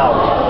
out.